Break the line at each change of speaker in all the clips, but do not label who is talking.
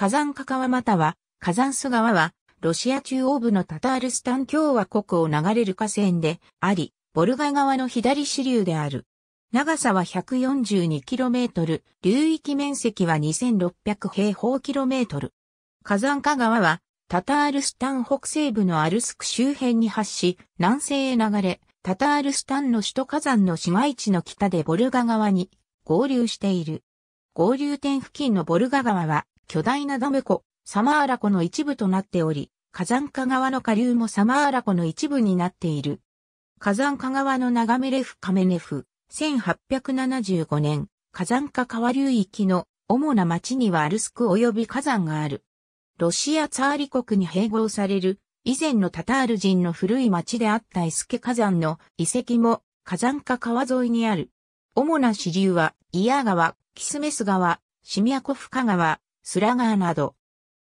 火山カ川または火山ス川は、ロシア中央部のタタールスタン共和国を流れる河川であり、ボルガ川の左支流である。長さは 142km、流域面積は2600平方キロメートル。火山カ川は、タタールスタン北西部のアルスク周辺に発し、南西へ流れ、タタールスタンの首都火山の市街地の北でボルガ川に合流している。合流点付近のボルガ川は巨大なダム湖、サマーラ湖の一部となっており、火山化川の下流もサマーラ湖の一部になっている。火山化川の長メレフカメネフ、1875年、火山化川流域の主な町にはアルスク及び火山がある。ロシアツァーリ国に併合される以前のタタール人の古い町であったイスケ火山の遺跡も火山化川沿いにある。主な支流はイヤー川、キスメス川、シミアコフカ川、スラガーなど、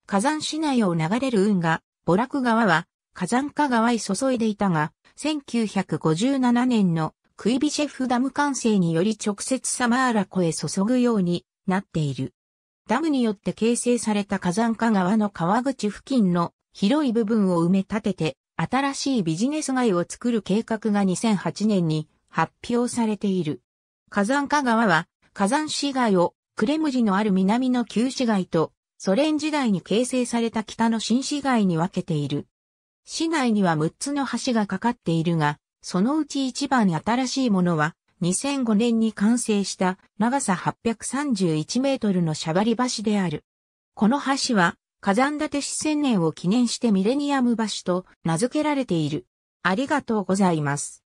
火山市内を流れる運河、ボラク川は火山化川へ注いでいたが、1957年のクイビシェフダム完成により直接サマーラ湖へ注ぐようになっている。ダムによって形成された火山化川の川口付近の広い部分を埋め立てて、新しいビジネス街を作る計画が2008年に発表されている。火山化川は火山市街をクレムジのある南の旧市街とソ連時代に形成された北の新市街に分けている。市内には6つの橋がかかっているが、そのうち一番新しいものは2005年に完成した長さ831メートルのシャバリ橋である。この橋は火山立て市千年を記念してミレニアム橋と名付けられている。ありがとうございます。